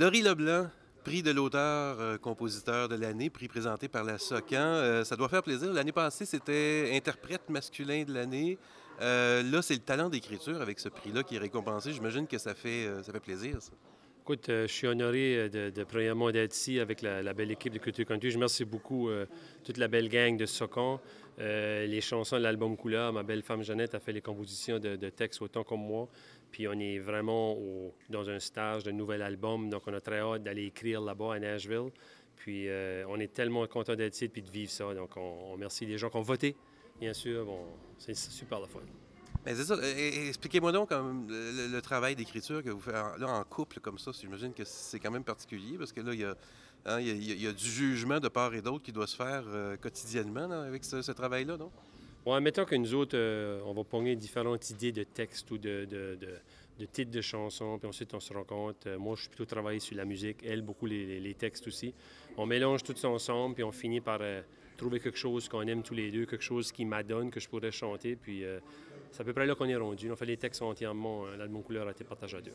Laurie Leblanc, prix de l'auteur-compositeur de l'année, prix présenté par la SOCAN. Euh, ça doit faire plaisir. L'année passée, c'était interprète masculin de l'année. Euh, là, c'est le talent d'écriture avec ce prix-là qui est récompensé. J'imagine que ça fait, euh, ça fait plaisir, ça. Écoute, je suis honoré de, de premièrement d'être ici avec la, belle équipe de Culture. Je remercie beaucoup toute la belle gang de Socon. les chansons de l'album Couleur, ma belle femme Jeannette a fait les compositions de, textes autant comme moi. Puis on est vraiment dans un stage de nouvel album, donc on a très hâte d'aller écrire là-bas à Nashville. Puis euh, on est tellement content d'être ici et de vivre ça. Donc on, remercie les gens qui ont voté, bien sûr. Bon, c'est super la fun. C'est ça. Expliquez-moi donc le, travail d'écriture que vous faites là, en couple comme ça. J'imagine que c'est quand même particulier parce que là, il y a, du jugement de part et d'autre qui doit se faire euh, quotidiennement avec ce travail-là, non? Oui, mettons que nous autres, euh, on va pogner différentes idées de textes ou de, de, titres de chansons, puis ensuite on se rend compte. Euh, moi, je suis plutôt travaillé sur la musique, elle, beaucoup les, les, textes aussi. On mélange tout ça ensemble, puis on finit par euh, trouver quelque chose qu'on aime tous les deux, quelque chose qui m'adonne, que je pourrais chanter, puis c'est à peu près là qu'on est rendu. On fait les textes entièrement, l'album couleur a été partagé à deux.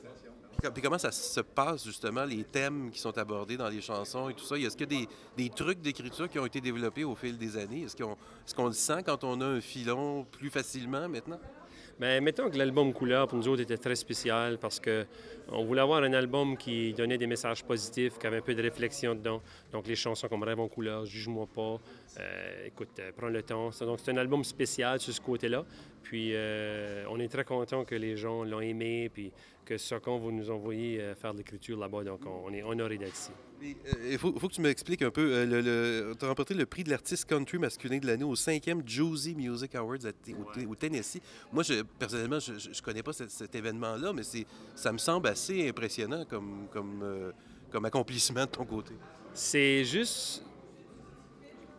Puis comment ça se passe, justement, les thèmes qui sont abordés dans les chansons et tout ça? Est-ce qu'il y a des, trucs d'écriture qui ont été développés au fil des années? Est-ce qu'on le sent quand on a un filon plus facilement maintenant? Bien, mettons que l'album Couleur, pour nous autres, était très spécial parce qu'on voulait avoir un album qui donnait des messages positifs, qui avait un peu de réflexion dedans. Donc, les chansons comme Rêve en couleur, Juge-moi pas, euh, écoute, euh, prends le temps. Donc, c'est un album spécial sur ce côté-là. Puis, euh, on est très content que les gens l'ont aimé, puis que Socon va nous envoyer faire de l'écriture là-bas. Donc, on, est honoré d'être ici. Il faut, que tu m'expliques un peu. tu as remporté le prix de l'artiste country masculin de l'année au 5e Josie Music Awards au, Tennessee. Moi, je, personnellement, je ne connais pas cet, événement-là, mais ça me semble assez impressionnant comme, comme, comme accomplissement de ton côté. C'est juste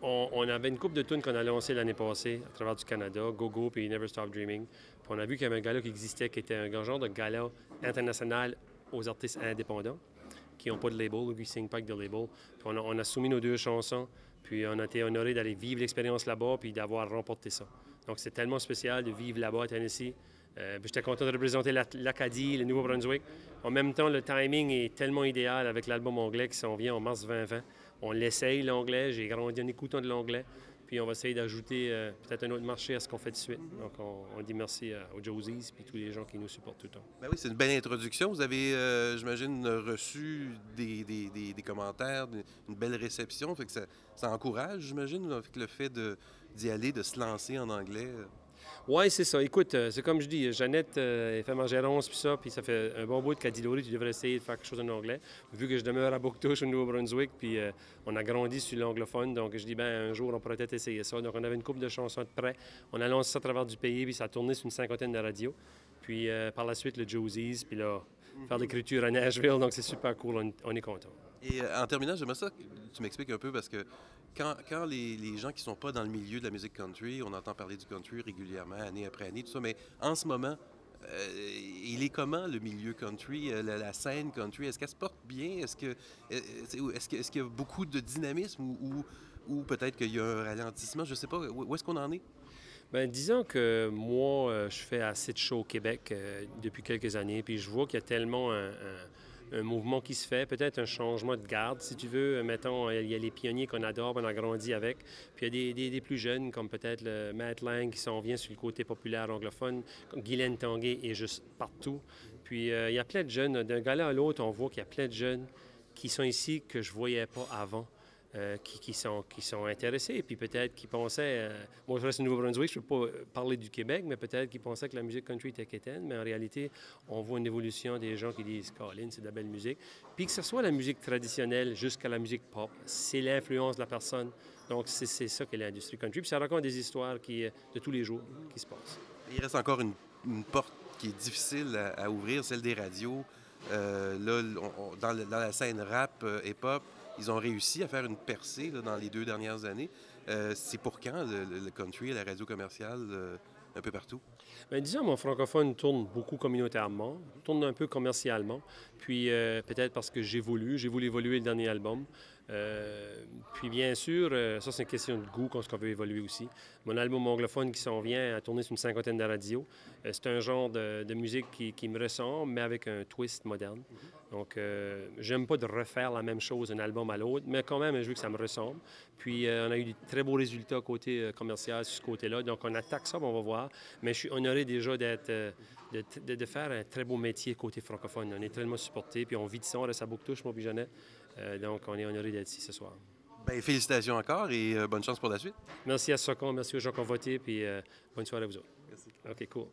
on, avait une coupe de tunes qu'on a lancée l'année passée à travers du Canada, Go Go puis Never Stop Dreaming. Puis on a vu qu'il y avait un gala qui existait, qui était un genre de gala international aux artistes indépendants qui n'ont pas de label ou qui ne signent pas de label. Puis on a, soumis nos deux chansons, puis on a été honoré d'aller vivre l'expérience là-bas puis d'avoir remporté ça. Donc c'est tellement spécial de vivre là-bas à Tennessee. Euh, j'étais content de représenter l'Acadie, le Nouveau-Brunswick. En même temps, le timing est tellement idéal avec l'album anglais qui s'en vient en mars 2020 on l'essaye, l'anglais. J'ai grandi en écoutant de l'anglais. Puis on va essayer d'ajouter euh, peut-être un autre marché à ce qu'on fait de suite. Donc on, dit merci aux Josies puis tous les gens qui nous supportent tout le temps. Ben oui, c'est une belle introduction. Vous avez, euh, j'imagine, reçu des, commentaires, une belle réception. Ça, encourage, j'imagine, le fait d'y aller, de se lancer en anglais. Oui, c'est ça. Écoute, euh, c'est comme je dis, Jeannette, euh, elle fait ma gérance, puis ça, puis ça fait un bon bout de dit tu devrais essayer de faire quelque chose en anglais. Vu que je demeure à Bouctouche, au Nouveau-Brunswick, puis euh, on a grandi sur l'anglophone, donc je dis, ben un jour, on pourrait peut-être essayer ça. Donc, on avait une couple de chansons de près. On a lancé ça à travers du pays, puis ça a tourné sur une cinquantaine de radios. Puis par la suite, le Josies, puis là, faire l'écriture à Nashville, donc c'est super cool, on, est content. Et en terminant, j'aimerais ça que tu m'expliques un peu parce que quand, les, gens qui sont pas dans le milieu de la musique country, on entend parler du country régulièrement, année après année, tout ça, mais en ce moment, euh, il est comment le milieu country, euh, la, scène country? Est-ce qu'elle se porte bien? Est-ce que euh, est-ce qu'il y a beaucoup de dynamisme ou, ou, peut-être qu'il y a un ralentissement? Je ne sais pas. Où est-ce qu'on en est? Bien, disons que moi, je fais assez de shows au Québec depuis quelques années, puis je vois qu'il y a tellement un mouvement qui se fait, peut-être un changement de garde, si tu veux. Mettons, il y a les pionniers qu'on adore, on a grandi avec. Puis il y a des, des, plus jeunes, comme peut-être le Matt Lang, qui s'en vient sur le côté populaire anglophone. Guylaine Tanguay est juste partout. Puis euh, il y a plein de jeunes. D'un gars à l'autre, on voit qu'il y a plein de jeunes qui sont ici que je voyais pas avant. Euh, qui, sont, qui sont intéressés, puis peut-être qui pensaient, euh, moi je reste au Nouveau-Brunswick, je ne peux pas parler du Québec, mais peut-être qu'ils pensaient que la musique country était quétaine, mais en réalité, on voit une évolution des gens qui disent, Colin, c'est de la belle musique. Puis que ce soit la musique traditionnelle jusqu'à la musique pop, c'est l'influence de la personne. Donc c'est ça qu'est l'industrie country. Puis ça raconte des histoires qui, euh, de tous les jours qui se passent. Il reste encore une, porte qui est difficile à, ouvrir, celle des radios. là, dans, dans, la scène rap et pop, ils ont réussi à faire une percée dans les deux dernières années. Euh, c'est pour quand le, country et la radio commerciale euh, un peu partout? Bien, disons, mon francophone tourne beaucoup communautairement, tourne un peu commercialement. Puis euh, peut-être parce que j'évolue, j'ai voulu évoluer le dernier album. Euh, puis bien sûr, euh, ça c'est une question de goût quand on veut évoluer aussi. Mon album anglophone qui s'en vient a tourné sur une cinquantaine de radios. Euh, c'est un genre de, musique qui, me ressemble, mais avec un twist moderne. Donc, j'aime pas de refaire la même chose d'un album à l'autre, mais quand même, je veux que ça me ressemble. Puis, on a eu de très beaux résultats côté commercial sur ce côté-là. Donc, on attaque ça, on va voir. Mais je suis honoré déjà d'être, de, faire un très beau métier côté francophone. On est tellement supporté, puis on vit de ça, on reste à Bouctouche, moi, puis Jeannette. Euh, donc, on est honoré d'être ici ce soir. Bien, félicitations encore et euh, bonne chance pour la suite. Merci à Socon, merci aux gens qui ont voté, puis euh, bonne soirée à vous autres. Merci. OK, cool.